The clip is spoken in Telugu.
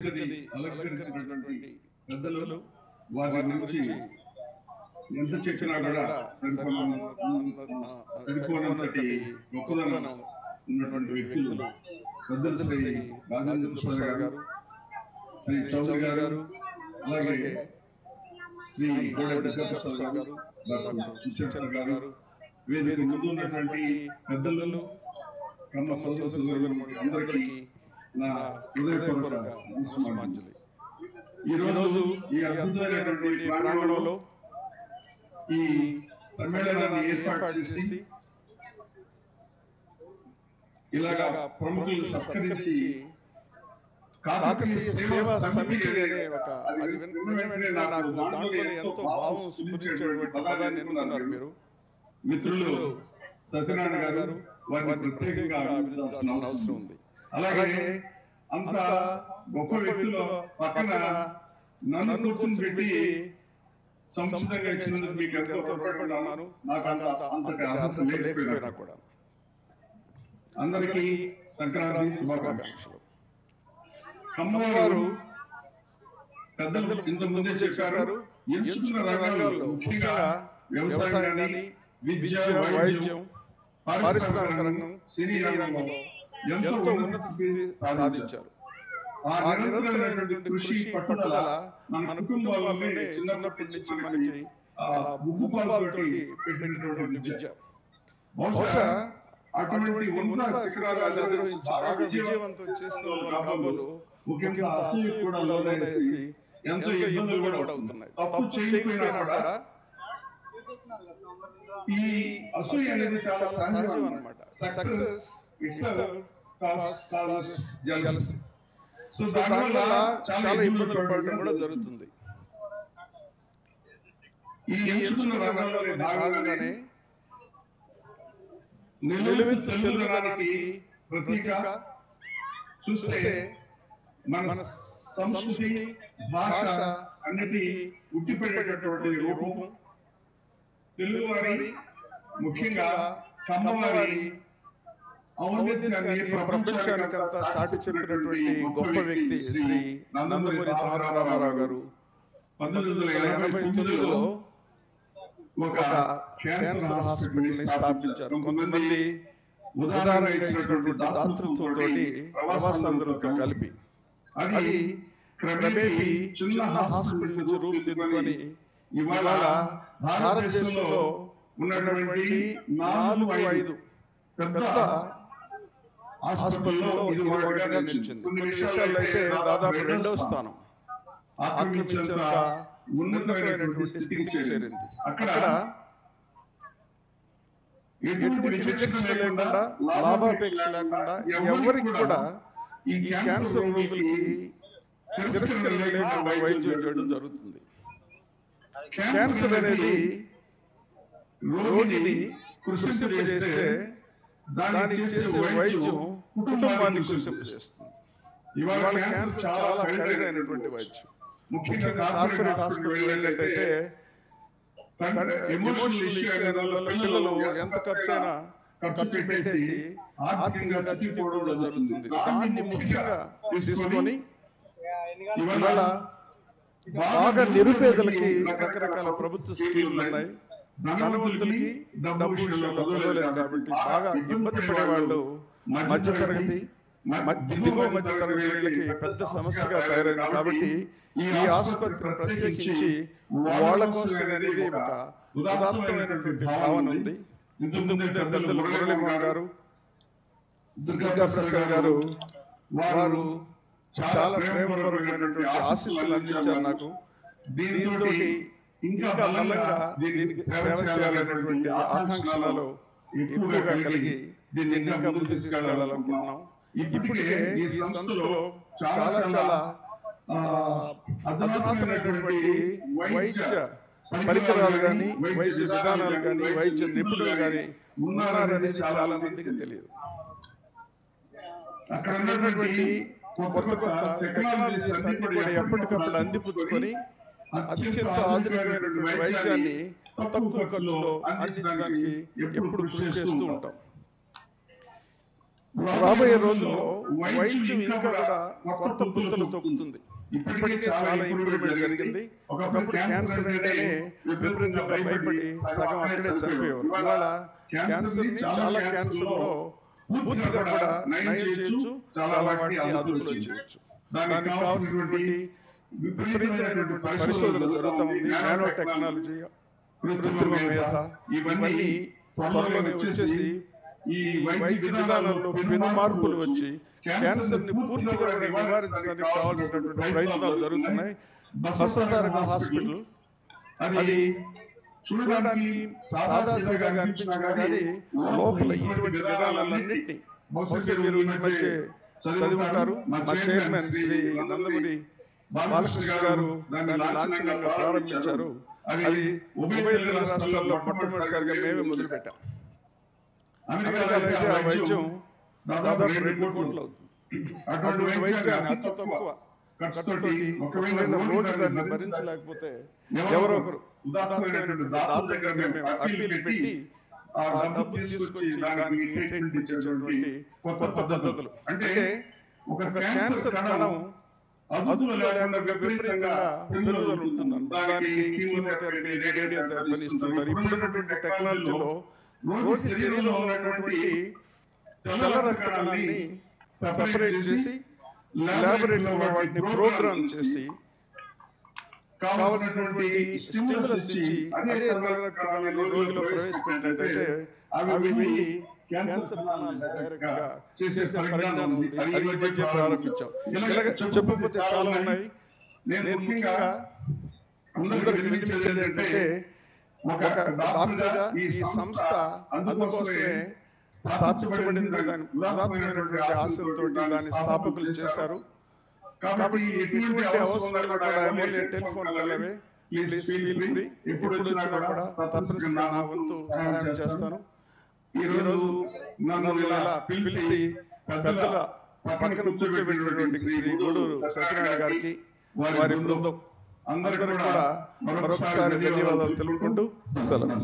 అలంకరించినటువంటి పెద్దలు వారి వారి గురించి ఎంత చెప్పినా కూడా సరిపోనంత సరిపోనంతటి గొప్పదనం ఉన్నటువంటి వ్యక్తులు పెద్దలు శ్రీ రాజేంద్ర ప్రసాద్ గారు శ్రీ చౌదరి గారు అలాగే శ్రీ ప్రసాద్ గారు డాక్టర్ గారు వేదిక ముందు ఉన్నటువంటి పెద్దలు కమ్మ సోదర అందరికీ నా హృదయపూర్వక నమస్కారాలు ఈ రోజు ఈ అద్భుతమైనటువంటి ప్రాంగణంలో ఈ సమ్మేళనాన్ని ఏర్పాటు చేసి ఇలాగా ప్రముఖులు సత్కరించి కాకతీయ సేవా సమితి అనే ఒక అది విన్న వెంటనే నాకు దాంట్లో ఎంతో భావం స్ఫురించేటువంటి పదాన్ని ఎన్నుకున్నారు మీరు? మిత్రులు సత్యనారాయణ గారు వారిని ప్రత్యేకంగా అభినందించాల్సిన అవసరం ఉంది. అలాగే అంత గొప్ప వ్యక్తుల పక్కన నన్ను కూర్చుని పెట్టి సంస్కృతంగా ఇచ్చినందుకు మీకు ఎంతో రుణపడి ఉన్నాను నాకు అంత అంతటి అర్హత లేకపోయినా కూడా. అందరికీ సంక్రాంతి శుభాకాంక్షలు. కమ్మవారు పెద్దలు ఇంత ముందే చెప్పారు. ఎంచుకున్న రంగాల్లో ముఖ్యంగా వ్యవసాయాన్ని విద్య వైద్యం పారిశ్రామిక రంగం సినీ రంగంలో ఎంతో ఉన్నత సాధించారు. ఆ నిరంతరమైనటువంటి కృషి పట్టుదల మన కుటుంబాల్లోనే చిన్నప్పటి నుంచి మనకి ఆ ఉప్పుపాలతోటి పెట్టినటువంటి విద్య. బహుశా అటువంటి ఉన్నత శిఖరాలు బాగా విజయవంతం చేస్తున్న కాబోలు అసూయ కూడా లోనేసి ఎంతో ఇబ్బందులు కూడా అవుతున్నాయి తప్పు చేయకపోయినా కూడా ఈ అసూయ అనేది చాలా సహజం అన్నమాట. సక్సెస్ సో దానివల్ల చాలా ఇబ్బందులు పడడం కూడా జరుగుతుంది. ఈ ఎంచుకున్న భాగంగానే తెలుగుదనానికి ప్రతీక. చూస్తే మన సంస్కృతి భాష అన్నిటి ఉట్టిపడేటటువంటి రూపం. తెలుగువారి ముఖ్యంగా కమ్మవారి ఔన్నత్యాన్ని ప్రపంచానికంతా చాటి చెప్పినటువంటి గొప్ప వ్యక్తి శ్రీ నందమూరి గారు. పంతొమ్మిది వందల ఎనభై తొమ్మిదిలో ఒక క్యాన్సర్ హాస్పిటల్ని స్థాపించారు. కొంతమంది ఉదాహరణ ఇచ్చినటువంటి దాతృత్వంతో ప్రవాసాంధ్రులతో కలిపి అది క్రమేపీ చిన్న హాస్పిటల్ నుంచి రూపుదిద్దుకొని ఇవాళ భారతదేశంలో ఉన్నటువంటి నాలుగు ఐదు పెద్ద హాస్పిటల్లో నిలిచింది. కొన్ని విషయాల్లో అయితే దాదాపు రెండవ స్థానం. ఆక్రమించేంత ఉన్నతమైనటువంటి స్థితికి చేరింది. అక్కడ ఎటువంటి విచక్షణ లేకుండా లాభాపేక్ష లేకుండా ఎవరికి కూడా ఈ క్యాన్సర్ రోగులకి తిరస్కరణ లేకుండా వైద్యం చేయడం జరుగుతుంది. క్యాన్సర్ అనేది రోగిని కృషింపజేస్తే దానికి చేసే వైద్యం కుటుంబాన్ని కృషింపజేస్తుంది ఇవాళ క్యాన్సర్ చాలా ఖరీదైనటువంటి వైద్యం. ముఖ్యంగా కార్పొరేట్ హాస్పిటల్ వెళ్ళినట్టయితే ఎమోషనల్ ఇష్యూ వల్ల పిల్లలు ఎంత ఖర్చైనా ఖర్చు పెట్టేసి ఆర్థికంగా చచ్చిపోవడం జరుగుతుంది. దాన్ని ముఖ్యంగా తీసుకొని ఇవాళ బాగా నిరుపేదలకి రకరకాల ప్రభుత్వ స్కీములు ఉన్నాయి. ధనవంతులకి డబ్బు విషయంలో కాబట్టి బాగా ఇబ్బంది పడేవాళ్ళు మధ్య తరగతి దిగువ మధ్య తరగతి పెద్ద సమస్యగా తయారైంది. కాబట్టి ఈ ఆసుపత్రి ప్రత్యేకించి వాళ్ళ కోసం అనేది ఒక ఉదాత్తమైనటువంటి భావన ఉంది. పెద్దలు మురళీమోహన్ గారు దుర్గా ప్రసాద్ గారు వారు చాలా ప్రేమపూర్వకమైనటువంటి ఆశీస్సులు అందించారు నాకు. దీంతో ఇంకా బలంగా దీనికి సేవ చేయాలనేటువంటి ఆకాంక్షలలో ఎక్కువగా కలిగి దీన్ని ఇంకా ముందుకు తీసుకెళ్ళాలనుకుంటున్నాం ఇప్పటికే ఈ సంస్థలో చాలా చాలా ఆ, అధునాతనమైనటువంటి వైద్య పరికరాలు కానీ వైద్య విధానాలు కానీ వైద్య నిపుణులు కానీ ఉన్నారనేది చాలా మందికి తెలియదు. అక్కడ ఉన్నటువంటి కొత్త కొత్త టెక్నాలజీస్ అన్ని కూడా ఎప్పటికప్పుడు అందిపుచ్చుకొని అత్యంత ఆధునికమైనటువంటి వైద్యాన్ని తక్కువ ఖర్చులో అందించడానికి ఎప్పుడు కృషి చేస్తూ ఉంటాం. రాబోయే రోజుల్లో వైద్యం ఇంకా కూడా కొత్త పుంతలు తొక్కుతుంది. ఇప్పటికే చాలా ఇంప్రూవ్మెంట్ జరిగింది. ఒకప్పుడు క్యాన్సర్ అంటేనే విపరీతంగా భయపడి సగం అక్కడే చనిపోయేవారు. ఇవాళ క్యాన్సర్ని చాలా క్యాన్సర్లో పూర్తిగా కూడా నయం చేయొచ్చు చాలా వాటికి అదుపులో చేయొచ్చు. దానికి కావాల్సినటువంటి విపరీతమైనటువంటి పరిశోధన జరుగుతూ ఉంది. నానో టెక్నాలజీ కృత్రిమ మేధ ఇవన్నీ త్వరలోనే వచ్చేసి ఈ వైద్య విధానంలో పెను మార్పులు వచ్చి క్యాన్సర్ని పూర్తిగా నివారించడానికి కావాల్సినటువంటి ప్రయత్నాలు జరుగుతున్నాయి. బసవతారక హాస్పిటల్ అది చూడడానికి సాదా సీదాగా అనిపించినా కానీ లోపల ఇటువంటి విధానాలన్నింటినీ బహుశా మీరు ఈ మధ్య చదివి ఉంటారు మా చైర్మన్ శ్రీ నందమూరి బాలకృష్ణ గారు దాన్ని లాంఛనంగా ప్రారంభించారు. అది ఉభయ తెలుగు రాష్ట్రాల్లో మొట్టమొదటిసారిగా మేమే మొదలుపెట్టాం. అమెరికాలో అయితే ఆ వైద్యం దాదాపు రెండు కోట్లు అవుతుంది. అటువంటి వైద్యాన్ని అతి తక్కువ ఖర్చుతోటి ఒకవేళ రోజు దాన్ని భరించలేకపోతే ఎవరో ఒకరు అప్పీల్ పెట్టి ఆ డబ్బు తీసుకొచ్చి దానికి ట్రీట్మెంట్ ఇచ్చేటువంటి కొత్త పద్ధతులు. అంటే ఒక క్యాన్సర్ కణం అదుపులో లేకుండా విపరీతంగా పెరుగుదల ఉంటుంది దానికి కీమోథెరపీ ఇస్తున్నారు ఇప్పుడున్నటువంటి టెక్నాలజీలో రోగి శరీరంలో ఉన్నటువంటి తెల్ల రక్త కణాన్ని సపరేట్ చేసి ల్యాబొరేటరీలో వాటిని ప్రోగ్రామ్ చేసి కావలసినటువంటి స్టిమ్యులస్ ఇచ్చి అదే తెల్ల రక్త రోగిలో ప్రవేశపెట్టినట్టయితే అవి క్యాన్సర్ చేసే పరిజ్ఞానం ఉంది. అది ఈ మధ్య ప్రారంభించాం. ఇలాగ చెప్పకపోతే చాలా ఉన్నాయి. నేను ముఖ్యంగా అందరికి వినిపించేది ఏంటంటే ఒక డాక్టర్గా ఈ సంస్థ అందుకోసమే స్థాపించబడింది దాని ఉదాత్తమైనటువంటి ఆశలతోటి దాని స్థాపకులు చేశారు. కాబట్టి ఎటువంటి కూడా MLA telephone please feel free ఎప్పుడు వచ్చినా కూడా తప్పనిసరిగా నా వంతు సహాయం చేస్తాను. ఈరోజు నన్ను ఇలా పిలిచి పెద్దల పక్కన కూర్చోబెట్టినటువంటి శ్రీ గూడూరు సత్యనారాయణ గారికి వారి బృందం అందరికీ కూడా మరొకసారి ధన్యవాదాలు తెలుపుకుంటూ సెలవు.